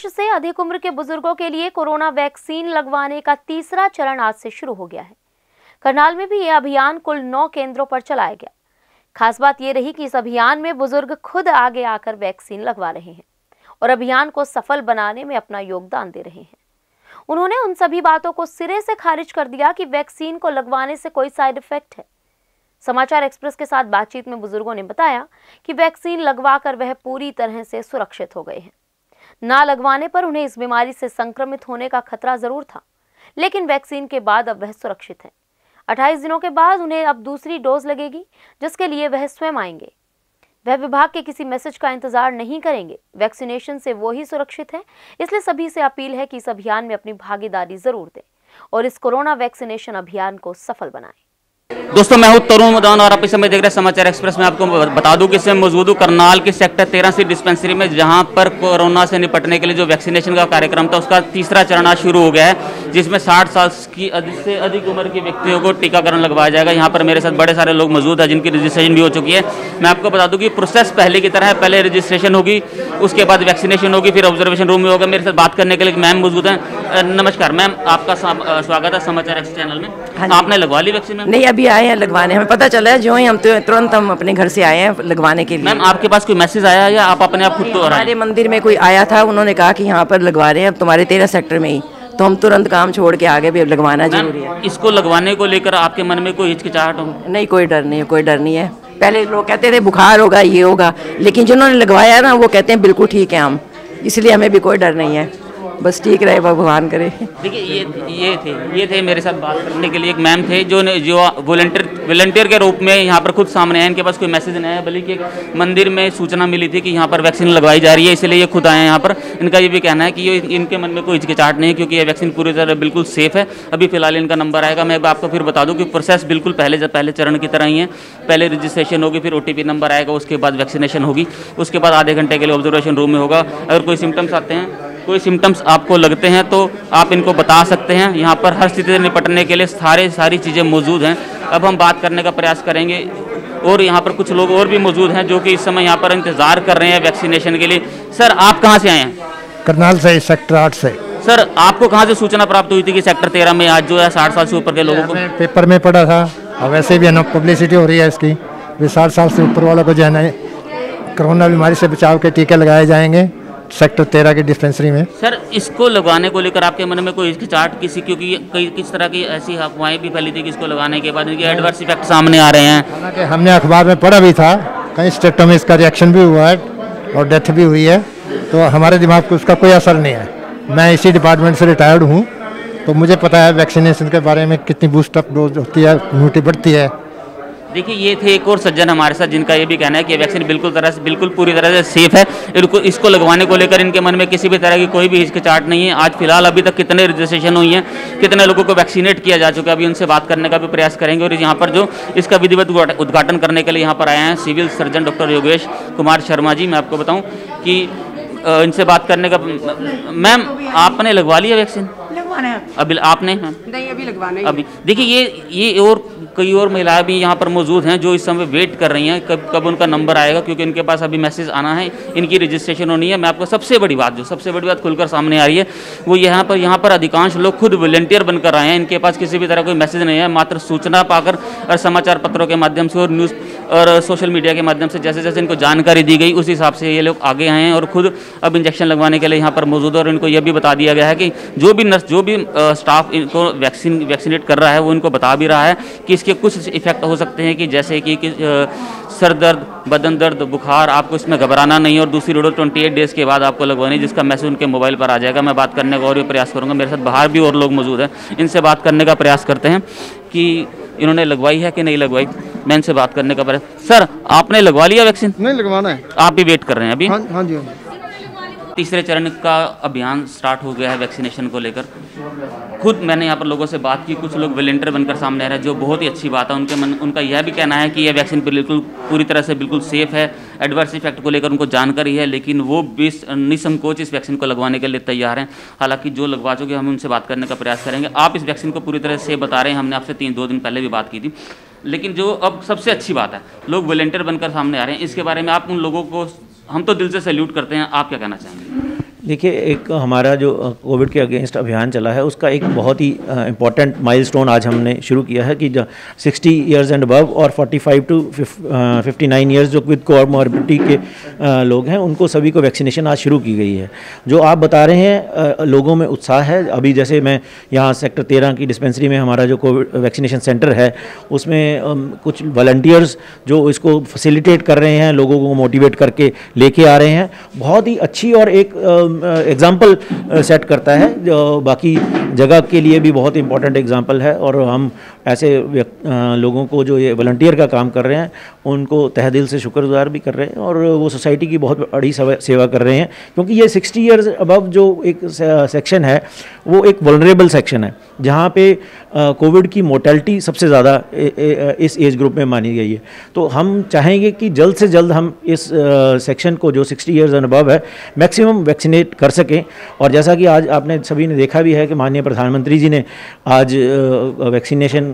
60 वर्ष से अधिक उम्र के बुज़ुर्गों के लिए कोरोना वैक्सीन लगवाने का तीसरा चरण आज से शुरू हो गया है। करनाल में भी यह अभियान कुल नौ केंद्रों पर चलाया गया। खास बात यह रही कि इस अभियान में बुज़ुर्ग खुद आगे आकर वैक्सीन लगवा रहे हैं और अभियान को सफल बनाने में अपना योगदान दे रहे हैं। उन्होंने उन सभी बातों को सिरे से खारिज कर दिया कि वैक्सीन को लगवाने से कोई साइड इफ़ेक्ट है। समाचार एक्सप्रेस के साथ बातचीत में बुज़ुर्गों ने बताया कि वैक्सीन लगवाकर वह पूरी तरह से सुरक्षित हो गए हैं। ना लगवाने पर उन्हें इस बीमारी से संक्रमित होने का खतरा ज़रूर था, लेकिन वैक्सीन के बाद अब वह सुरक्षित है। 28 दिनों के बाद उन्हें अब दूसरी डोज लगेगी, जिसके लिए वह स्वयं आएँगे। वह विभाग के किसी मैसेज का इंतज़ार नहीं करेंगे। वैक्सीनेशन से वो ही सुरक्षित है, इसलिए सभी से अपील है कि इस अभियान में अपनी भागीदारी ज़रूर दें और इस कोरोना वैक्सीनेशन अभियान को सफल बनाएँ। दोस्तों मैं हूँ तरुण मदान और आप इस समय देख रहे हैं समाचार एक्सप्रेस। में आपको बता दूँ कि इस समय मौजूद हूँ करनाल के सेक्टर तेरह सी डिस्पेंसरी में जहाँ पर कोरोना से निपटने के लिए जो वैक्सीनेशन का कार्यक्रम था उसका तीसरा चरण आज शुरू हो गया है जिसमें 60 साल की अधिक से अधिक उम्र के व्यक्तियों को टीकाकरण लगवाया जाएगा। यहाँ पर मेरे साथ बड़े सारे लोग मौजूद हैं जिनकी रजिस्ट्रेशन भी हो चुकी है। मैं आपको बता दूँ कि प्रोसेस पहले की तरह है पहले रजिस्ट्रेशन होगी उसके बाद वैक्सीनेशन होगी फिर ऑब्जर्वेशन रूम में होगा। मेरे साथ बात करने के लिए मैम मौजूद हैं। नमस्कार मैम आपका स्वागत है समाचार एक्स चैनल में। हाँ आपने लगवा ली वैक्सीन? नहीं अभी आए हैं लगवाने। हमें पता चला है जो ही हम तो तुरंत हम अपने घर से आए हैं लगवाने के लिए। मैम आपके पास कोई मैसेज आया या आप अपने आप खुद तो हमारे मंदिर में कोई आया था उन्होंने कहा कि यहाँ पर लगवा रहे हैं अब तुम्हारे तेरह सेक्टर में ही। तो हम तुरंत काम छोड़ के आगे भी लगवाना ज़रूरी है। इसको लगवाने को लेकर आपके मन में कोई हिचकिचाहट हो? नहीं कोई डर नहीं है कोई डर नहीं है। पहले लोग कहते थे बुखार होगा ये होगा। लेकिन जिन्होंने लगवाया ना वो कहते हैं बिल्कुल ठीक है हम। इसलिए हमें भी कोई डर नहीं है। बस ठीक रहे, भगवान करे। देखिए, ये ये थे ये थे मेरे साथ बात करने के लिए एक मैम थे, जो जो वॉल्टियर वॉल्टियर के रूप में यहाँ पर खुद सामने आए, इनके पास कोई मैसेज नहीं है बल्कि एक मंदिर में सूचना मिली थी कि यहाँ पर वैक्सीन लगवाई जा रही है, इसलिए ये खुद आए हैं यहाँ पर। इनका ये भी कहना है कि ये, इनके मन में कोई हिचकिचाहट नहीं है, क्योंकि ये वैक्सीन पूरी तरह बिल्कुल सेफ़ है। अभी फ़िलहाल इनका नंबर आएगा, मैं आपको फिर बता दूँ कि प्रोसेस बिल्कुल पहले पहले चरण की तरह ही है। पहले रजिस्ट्रेशन होगी, फिर ओटीपी नंबर आएगा, उसके बाद वैक्सीनेशन होगी, उसके बाद आधे घंटे के लिए ऑब्जर्वेशन रूम में होगा। अगर कोई सिम्टम्स आते हैं कोई सिम्टम्स आपको लगते हैं तो आप इनको बता सकते हैं। यहाँ पर हर स्थिति से निपटने के लिए सारे सारी चीज़ें मौजूद हैं। अब हम बात करने का प्रयास करेंगे और यहाँ पर कुछ लोग और भी मौजूद हैं जो कि इस समय यहाँ पर इंतज़ार कर रहे हैं वैक्सीनेशन के लिए। सर आप कहाँ से आए हैं? करनाल से सेक्टर आठ से। सर आपको कहाँ से सूचना प्राप्त हुई थी कि सेक्टर तेरह में आज जो है साठ साल से ऊपर के लोगों को? पेपर में पढ़ा था। और वैसे भी पब्लिसिटी हो रही है इसकी। साठ साल से ऊपर वालों को जो है ना कोरोना बीमारी से बचाव के टीके लगाए जाएँगे। सेक्टर तेरह की डिस्पेंसरी में। सर इसको लगवाने को लेकर आपके मन में कोई हिचकिचाहट किसी क्योंकि कई किस तरह की ऐसी अफवाहें भी फैली थी कि इसको लगाने के बाद इनके एडवर्स इफ़ेक्ट सामने आ रहे हैं। हमने अखबार में पढ़ा भी था कई स्टेटों में इसका रिएक्शन भी हुआ है और डेथ भी हुई है तो हमारे दिमाग को उसका कोई असर नहीं है। मैं इसी डिपार्टमेंट से रिटायर्ड हूँ तो मुझे पता है वैक्सीनेशन के बारे में कितनी बूस्टअप डोज होती है इम्यूनिटी बढ़ती है देखिए ये थे एक और सज्जन हमारे साथ जिनका ये भी कहना है कि वैक्सीन बिल्कुल तरह से बिल्कुल पूरी तरह से सेफ़ है। इनको इसको लगवाने को लेकर इनके मन में किसी भी तरह की कोई भी हिचकिचाहट नहीं है। आज फ़िलहाल अभी तक कितने रजिस्ट्रेशन हुई हैं कितने लोगों को वैक्सीनेट किया जा चुका है अभी उनसे बात करने का भी प्रयास करेंगे। और यहाँ पर जो इसका विधिवत उद्घाटन करने के लिए यहाँ पर आए हैं civil surgeon doctor Yogesh Kumar Sharma ji मैं आपको बताऊँ कि इनसे बात करने का मैम आपने लगवा लिया वैक्सीन? अभी आपने? नहीं अभी लगवाना अभी। देखिए ये ये और कई और महिलाएँ भी यहाँ पर मौजूद हैं जो इस समय वेट कर रही हैं। कब कब उनका नंबर आएगा, क्योंकि इनके पास अभी मैसेज आना है, इनकी रजिस्ट्रेशन होनी है। मैं आपको सबसे बड़ी बात जो, सबसे बड़ी बात खुलकर सामने आ रही है, वो यहाँ पर यहाँ पर अधिकांश लोग खुद वॉलेंटियर बनकर आए हैं। इनके पास किसी भी तरह कोई मैसेज नहीं है, मात्र सूचना पाकर और समाचार पत्रों के माध्यम से और न्यूज़ और सोशल मीडिया के माध्यम से जैसे जैसे इनको जानकारी दी गई उस हिसाब से ये लोग आगे आए हैं और खुद अब इंजेक्शन लगवाने के लिए यहाँ पर मौजूद है। और इनको यह भी बता दिया गया है कि जो भी नर्स जो भी स्टाफ इनको वैक्सीन वैक्सीनेट कर रहा है वो इनको बता भी रहा है कि इसके कुछ इफ़ेक्ट हो सकते हैं कि जैसे कि, सर दर्द बदन दर्द बुखार आपको इसमें घबराना नहीं और दूसरी रोडो ट्वेंटी एट डेज़ के बाद आपको लगवानी जिसका मैसेज उनके मोबाइल पर आ जाएगा। मैं बात करने का और भी प्रयास करूँगा। मेरे साथ बाहर भी और लोग मौजूद हैं। इनसे बात करने का प्रयास करते हैं कि इन्होंने लगवाई है कि नहीं लगवाई। मैं इनसे बात करने का प्रयास सर आपने लगवा लिया वैक्सीन? नहीं लगवाना है। आप भी वेट कर रहे हैं अभी? हाँ हाँ जी हाँ तीसरे चरण का अभियान स्टार्ट हो गया है वैक्सीनेशन को लेकर। खुद मैंने यहाँ पर लोगों से बात की कुछ लोग वॉलेंटियर बनकर सामने आ रहे हैं जो बहुत ही अच्छी बात है। उनके मन उनका यह भी कहना है कि यह वैक्सीन बिल्कुल पूरी तरह से बिल्कुल सेफ़ है एडवर्स इफ़ेक्ट को लेकर उनको जानकारी है लेकिन वो बीस निसंकोच इस वैक्सीन को लगवाने के लिए तैयार हैं। हालाँकि जो लगवा चुके हम उनसे बात करने का प्रयास करेंगे। आप इस वैक्सीन को पूरी तरह से बता रहे हैं हमने आपसे तीन दो दिन पहले भी बात की थी। लेकिन जो अब सबसे अच्छी बात है, लोग वॉलेंटियर बनकर सामने आ रहे हैं। इसके बारे में आप उन लोगों को, हम तो दिल से सैल्यूट करते हैं, आप क्या कहना चाहेंगे? देखिए एक हमारा जो कोविड के अगेंस्ट अभियान चला है उसका एक बहुत ही इंपॉर्टेंट माइलस्टोन आज हमने शुरू किया है कि 60 इयर्स एंड अबव और 45 टू 59 ईयर्स जो विद कोमॉर्बिडिटी के uh, लोग हैं उनको सभी को वैक्सीनेशन आज शुरू की गई है। जो आप बता रहे हैं uh, लोगों में उत्साह है। अभी जैसे मैं यहाँ सेक्टर तेरह की डिस्पेंसरी में हमारा जो कोविड वैक्सीनेशन सेंटर है उसमें um, कुछ वॉल्टियर्स जो इसको फैसिलिटेट कर रहे हैं लोगों को मोटिवेट करके लेके आ रहे हैं। बहुत ही अच्छी और एक एग्ज़ाम्पल सेट करता है। जो बाकी जगह के लिए भी बहुत इंपॉर्टेंट एग्ज़ाम्पल है और हम ऐसे लोगों को जो ये वॉल्टियर का काम कर रहे हैं, उनको तह दिल से शुक्रगुजार भी कर रहे हैं और वो सोसाइटी की बहुत बड़ी सेवा कर रहे हैं। क्योंकि ये सिक्सटी ईयर्स अबव जो एक सेक्शन है, वो एक वनरेबल सेक्शन है, जहाँ पे कोविड की मोर्टेलिटी सबसे ज़्यादा इस एज ग्रुप में मानी गई है। तो हम चाहेंगे कि जल्द से जल्द हम इस सेक्शन को जो 60 इयर्स एंड अबव है मैक्सिमम वैक्सीनेट कर सकें। और जैसा कि आज आपने, सभी ने देखा भी है कि माननीय प्रधानमंत्री जी ने आज वैक्सीनेशन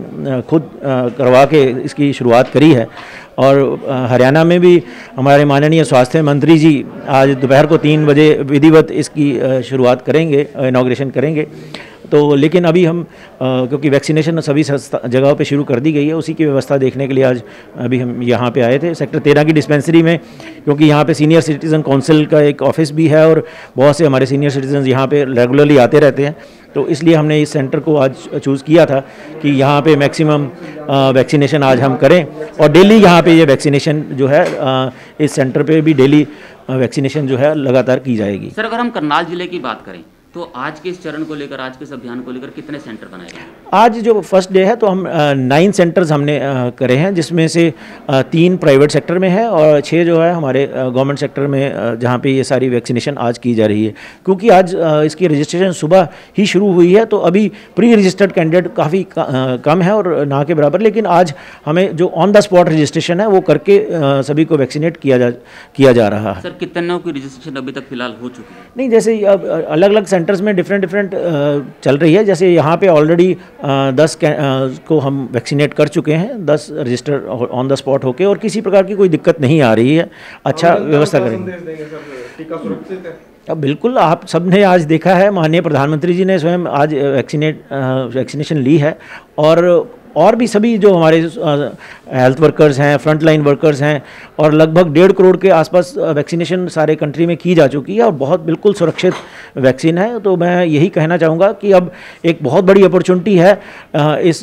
खुद करवा के इसकी शुरुआत करी है। और हरियाणा में भी हमारे माननीय स्वास्थ्य मंत्री जी आज दोपहर को तीन बजे विधिवत इसकी शुरुआत करेंगे, इनाग्रेशन करेंगे। तो लेकिन अभी हम क्योंकि वैक्सीनेशन सभी जगहों पे शुरू कर दी गई है, उसी की व्यवस्था देखने के लिए आज अभी हम यहाँ पे आए थे। सेक्टर तेरह की डिस्पेंसरी में, क्योंकि यहाँ पे सीनियर सिटीज़न काउंसिल का एक ऑफ़िस भी है और बहुत से हमारे सीनियर सिटीजन यहाँ पे रेगुलरली आते रहते हैं। तो इसलिए हमने इस सेंटर को आज चूज़ किया था कि यहाँ पे मैक्सिमम वैक्सीनेशन आज हम करें। और डेली यहाँ पे ये वैक्सीनेशन जो है इस सेंटर पे भी डेली वैक्सीनेशन जो है लगातार की जाएगी। सर, अगर हम करनाल ज़िले की बात करें तो आज के इस चरण को लेकर आज के इस अभियान को लेकर कितने सेंटर बनाए गए आज जो फ़र्स्ट डे है तो हम नाइन सेंटर्स हमने करे हैं जिसमें से तीन प्राइवेट सेक्टर में है और छः जो है हमारे गवर्नमेंट सेक्टर में जहाँ पे ये सारी वैक्सीनेशन आज की जा रही है। क्योंकि आज इसकी रजिस्ट्रेशन सुबह ही शुरू हुई है तो अभी प्री रजिस्टर्ड कैंडिडेट काफ़ी कम है और ना के बराबर लेकिन आज हमें जो ऑन द स्पॉट रजिस्ट्रेशन है वो करके सभी को वैक्सीनेट किया जा किया जा रहा है। सर कितने की रजिस्ट्रेशन अभी तक फ़िलहाल हो चुकी है? नहीं जैसे अब अलग अलग सेंटर्स में डिफरेंट डिफरेंट चल रही है। जैसे यहाँ पे ऑलरेडी दस को हम वैक्सीनेट कर चुके हैं दस रजिस्टर ऑन द स्पॉट होके और किसी प्रकार की कोई दिक्कत नहीं आ रही है। अच्छा व्यवस्था करेंगे। अब बिल्कुल आप सबने आज देखा है माननीय प्रधानमंत्री जी ने स्वयं आज वैक्सीनेट वैक्सीनेशन ली है और और भी सभी जो हमारे हेल्थ वर्कर्स हैं फ्रंट लाइन वर्कर्स हैं, और लगभग डेढ़ करोड़ के आसपास वैक्सीनेशन सारे कंट्री में की जा चुकी है और बहुत बिल्कुल सुरक्षित वैक्सीन है। तो मैं यही कहना चाहूँगा कि अब एक बहुत बड़ी अपॉर्चुनिटी है इस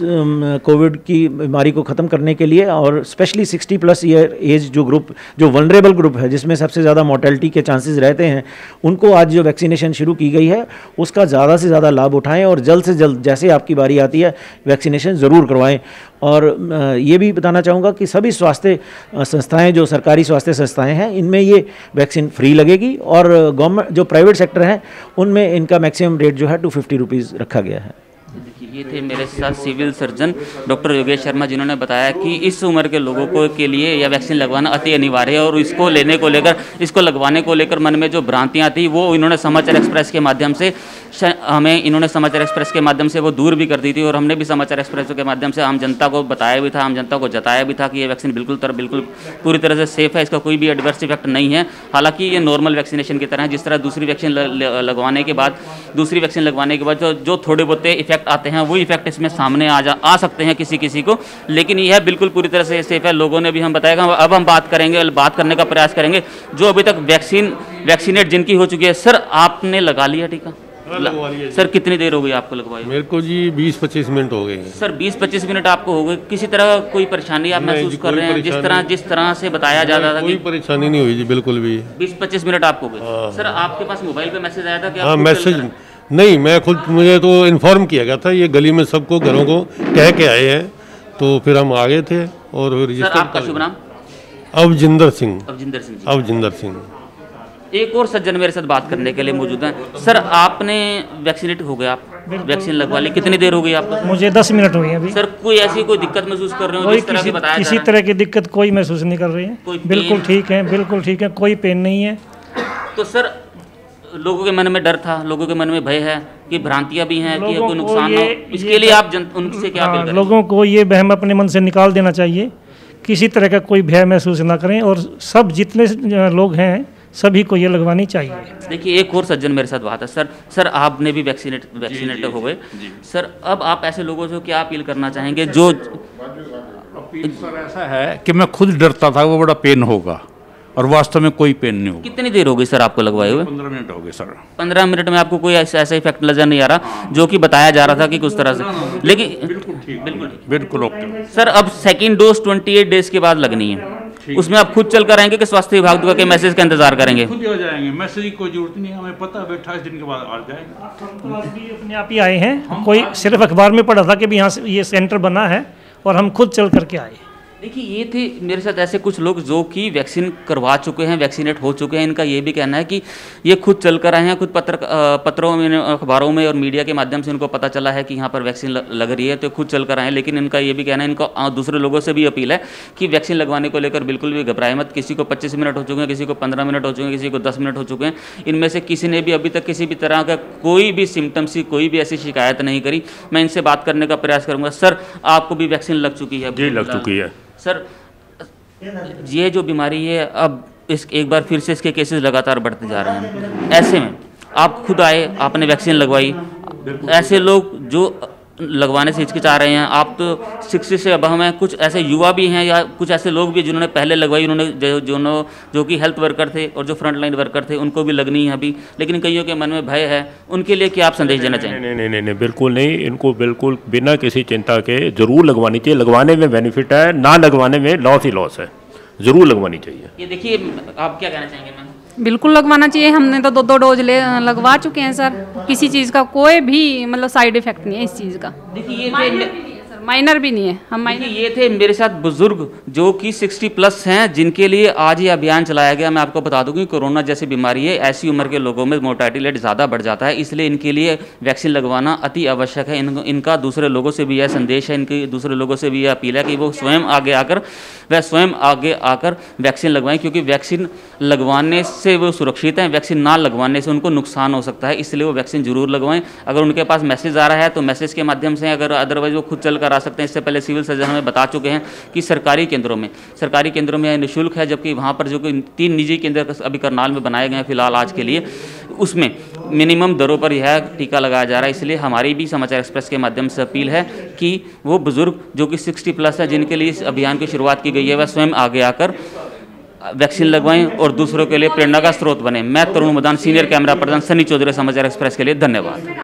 कोविड की बीमारी को ख़त्म करने के लिए और specially sixty plus year age जो ग्रुप जो वनरेबल ग्रुप है, जिसमें सबसे ज़्यादा मोर्टेलिटी के चांसेस रहते हैं, उनको आज जो वैक्सीनेशन शुरू की गई है, उसका ज़्यादा से ज़्यादा लाभ उठाएँ और जल्द से जल्द, जैसे आपकी बारी आती है वैक्सीनेशन ज़रूर करवाएँ। करवाएँ। और ये भी बताना चाहूँगा कि सभी स्वास्थ्य संस्थाएँ, जो सरकारी स्वास्थ्य संस्थाएँ हैं, इनमें ये वैक्सीन फ्री लगेगी और गवर्नमेंट, जो प्राइवेट सेक्टर हैं, उनमें इनका मैक्सिमम रेट जो है, टू फिफ्टी रुपीज़ रखा गया है। ये थे मेरे साथ civil surgeon doctor Yogesh Sharma, जिन्होंने बताया कि इस उम्र के लोगों को के लिए यह वैक्सीन लगवाना अति अनिवार्य है और इसको लेने को लेकर, इसको लगवाने को लेकर मन में जो भ्रांतियाँ थी, वो इन्होंने समाचार एक्सप्रेस के माध्यम से हमें इन्होंने समाचार एक्सप्रेस के माध्यम से वो दूर भी कर दी थी और हमने भी समाचार एक्सप्रेस के माध्यम से आम जनता को बताया भी था, आम जनता को जताया भी था कि ये वैक्सीन बिल्कुल तरह बिल्कुल पूरी तरह से सेफ़ है, इसका कोई भी एडवर्स इफ़ेक्ट नहीं है। हालाँकि ये नॉर्मल वैक्सीनेशन की तरह है, जिस तरह दूसरी वैक्सीन लगवाने के बाद, दूसरी वैक्सीन लगवाने के बाद जो जो थोड़े बहुत इफ़ेक्ट आते हैं वो इफ़ेक्ट इसमें सामने आ जा आ सकते हैं किसी किसी को। लेकिन यह बिल्कुल पूरी तरह से सेफ़ है। लोगों ने भी हम बताया अब हम बात करेंगे बात करने का प्रयास करेंगे। जो अभी तक वैक्सीन वैक्सीनेट जिनकी हो चुकी है सर आपने लगा लिया टीका? हाँ, सर कितनी देर हो गई आपको लगवाई? मेरे को जी 20-25 मिनट हो गए सर 20-25 मिनट आपको हो गए। किसी तरह कोई परेशानी आप महसूस कर रहे हैं? जिस तरह जिस तरह से बताया जा रहा था कोई परेशानी नहीं हुई जी बिल्कुल भी। 20-25 मिनट आपको गए। हाँ। सर आपके पास मोबाइल पे मैसेज आया था कि हाँ मैसेज नहीं मैं खुद मुझे तो इन्फॉर्म किया गया था ये गली में सबको घरों को कह के आए हैं। तो फिर हम आ गए थे और रजिस्टर आपका शुभ नाम? अवजिंदर सिंह। अवजिंदर सिंह अवजिंदर सिंह। एक और सज्जन मेरे साथ बात करने के लिए मौजूद हैं। सर आपने वैक्सीनेट हो गया आप? वैक्सीन लगवा ली। कितनी देर हो गई आपको मुझे दस मिनट हुई अभी। सर कोई ऐसी कोई दिक्कत महसूस कर रहे हो कोई किसी, किसी तरह की दिक्कत कोई महसूस नहीं कर रही है। बिल्कुल ठीक है बिल्कुल ठीक है कोई पेन नहीं है। तो सर लोगों के मन में डर था लोगों के मन में भय है कि भ्रांतियाँ भी हैं कि कोई नुकसान हो। इसके लिए आप जन उनसे क्या हाँ, लोगों को ये बहम अपने मन से निकाल देना चाहिए। किसी तरह का कोई भय महसूस ना करें और सब जितने लोग हैं सभी को ये लगवानी चाहिए। देखिए एक और सज्जन मेरे साथ बात है। सर सर आपने भी वैक्सीनेट वैक्सीनेट हो गए। सर अब आप ऐसे लोगों से क्या अपील करना चाहेंगे जो अपील सर ऐसा है कि मैं खुद डरता था वो बड़ा पेन होगा। और वास्तव में कोई पेन नहीं होगा। कितनी देर हो गई सर आपको लगवाए हुए? पंद्रह मिनट हो गए सर। पंद्रह मिनट में आपको कोई ऐसा ऐसा इफ़ेक्ट नज़र नहीं आ रहा जो कि बताया जा रहा था कि कुछ तरह से। लेकिन बिल्कुल बिल्कुल। ओके सर अब सेकेंड डोज 28 डेज़ के बाद लगनी है। उसमें आप खुद चल कर आएँगे कि स्वास्थ्य विभाग के मैसेज का इंतज़ार करेंगे? खुद ही आ जाएँगे। मैसेज की कोई ज़रूरत नहीं हमें पता है अट्ठाईस दिन के बाद आ जाएँगे। अपने आप ही आए हैं। कोई सिर्फ़ अखबार में पढ़ा था कि भी यहाँ से ये सेंटर बना है और हम खुद चल करके आए देखिए, ये थे मेरे साथ ऐसे कुछ लोग जो कि वैक्सीन करवा चुके हैं, वैक्सीनेट हो चुके हैं। इनका ये भी कहना है कि ये खुद चल कर आए हैं, खुद पत्र पत्रों में, अखबारों में और मीडिया के माध्यम से इनको पता चला है कि यहाँ पर वैक्सीन लग रही है तो खुद चल कर आए हैं। लेकिन इनका ये भी कहना है, इनको दूसरे लोगों से भी अपील है कि वैक्सीन लगवाने को लेकर बिल्कुल भी घबराए मत। किसी को पच्चीस मिनट हो चुके हैं, किसी को पंद्रह मिनट हो चुके हैं, किसी को दस मिनट हो चुके हैं। इनमें से किसी ने भी अभी तक किसी भी तरह का कोई भी सिम्टम्स की, कोई भी ऐसी शिकायत नहीं करी। मैं इनसे बात करने का प्रयास करूँगा। सर, आपको भी वैक्सीन लग चुकी है? जी, लग चुकी है। सर, ये जो बीमारी है, अब इस, एक बार फिर से इसके केसेस लगातार बढ़ते जा रहे हैं। ऐसे में आप खुद आए, आपने वैक्सीन लगवाई। ऐसे लोग जो लगवाने से हिचकिचा रहे हैं। आप तो सिक्सटी से अब हैं। कुछ ऐसे युवा भी हैं या कुछ ऐसे लोग भी जिन्होंने पहले लगवाई उन्होंने जो जो जो कि हेल्थ वर्कर थे और जो फ्रंट लाइन वर्कर थे उनको भी लगनी है अभी। लेकिन कईयों के मन में भय है। उनके लिए क्या आप संदेश देना चाहेंगे? नहीं नहीं नहीं नहीं बिल्कुल नहीं। इनको बिल्कुल बिना किसी चिंता के ज़रूर लगवानी चाहिए। लगवाने में बेनिफिट है ना लगवाने में लॉस ही लॉस है। ज़रूर लगवानी चाहिए। ये देखिए आप क्या कहना चाहेंगे मैम? बिल्कुल लगवाना चाहिए। हमने तो दो दो डोज ले लगवा चुके हैं, सर। किसी चीज़ का कोई भी मतलब साइड इफ़ेक्ट नहीं है इस चीज़ का। देखिए माइनर भी नहीं है हम माइनर ये थे मेरे साथ बुज़ुर्ग जो कि 60 प्लस हैं जिनके लिए आज ये अभियान चलाया गया। मैं आपको बता दूँ कि कोरोना जैसी बीमारी है ऐसी उम्र के लोगों में मोर्टालिटी रेट ज़्यादा बढ़ जाता है इसलिए इनके लिए वैक्सीन लगवाना अति आवश्यक है। इन, इनका दूसरे लोगों से भी यह संदेश है इनकी दूसरे लोगों से भी यह अपील है कि वो स्वयं आगे आकर वह स्वयं आगे आकर वैक्सीन लगवाएँ क्योंकि वैक्सीन लगवाने से वो सुरक्षित हैं वैक्सीन ना लगवाने से उनको नुकसान हो सकता है इसलिए वो वैक्सीन ज़रूर लगवाएँ। अगर उनके पास मैसेज आ रहा है तो मैसेज के माध्यम से अगर अदरवाइज़ वो खुद चल कर आ सकते हैं। इससे पहले सिविल सर्जन हमें बता चुके हैं कि सरकारी केंद्रों में, सरकारी केंद्रों में निःशुल्क है, जबकि वहाँ पर जो कि तीन निजी केंद्र अभी करनाल में बनाए गए हैं फ़िलहाल आज के लिए। उसमें मिनिमम दरों पर यह टीका लगाया जा रहा है। इसलिए हमारी भी समाचार एक्सप्रेस के माध्यम से अपील है कि वो बुज़ुर्ग जो कि 60 प्लस है, जिनके लिए इस अभियान की शुरुआत की गई है, वह स्वयं आगे आकर वैक्सीन लगवाएँ और दूसरों के लिए प्रेरणा का स्रोत बने। मैं Tarun Madan, senior camera person Sunny Chaudhary, Samachar Express के लिए धन्यवाद।